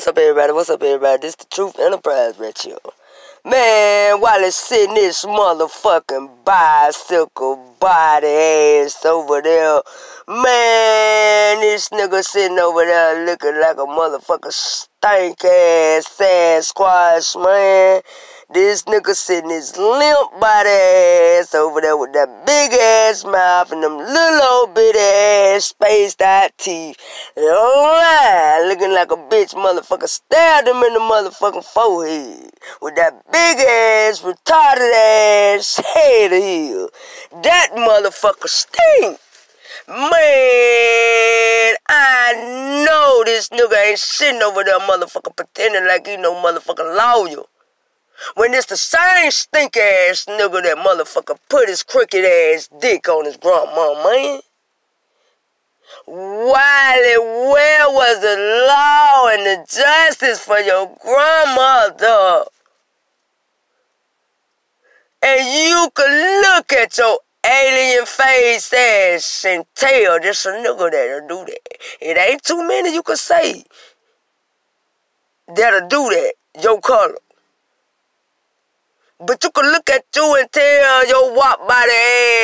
What's up, everybody? What's up, everybody? This the Truth Enterprise here. Man, while it's sitting this motherfucking bicycle body ass over there, man, this nigga sitting over there looking like a motherfucker stank ass Sasquatch, man. This nigga sitting his limp body ass over there with that big ass mouth and them little old bit spaced out teeth. Lying, looking like a bitch motherfucker stabbed him in the motherfucking forehead with that big ass retarded ass head of his. That motherfucker stink. Man, I know this nigga ain't sitting over there motherfucker pretending like he no motherfucking lawyer. When it's the same stink ass nigga that motherfucker put his crooked ass dick on his grandma, man. Wiley, where was the law and the justice for your grandmother? And you could look at your alien face ass and tell this a nigga that'll do that. It ain't too many you could say that'll do that, your color. But you can look at you and tell your wop body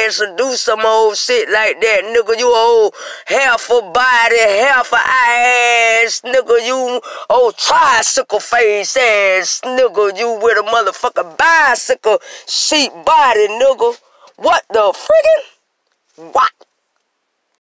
ass and do some old shit like that, nigga. You old half a body, half a ass, nigga. You old tricycle face ass, nigga. You with a motherfucking bicycle seat body, nigga. What the friggin'? What?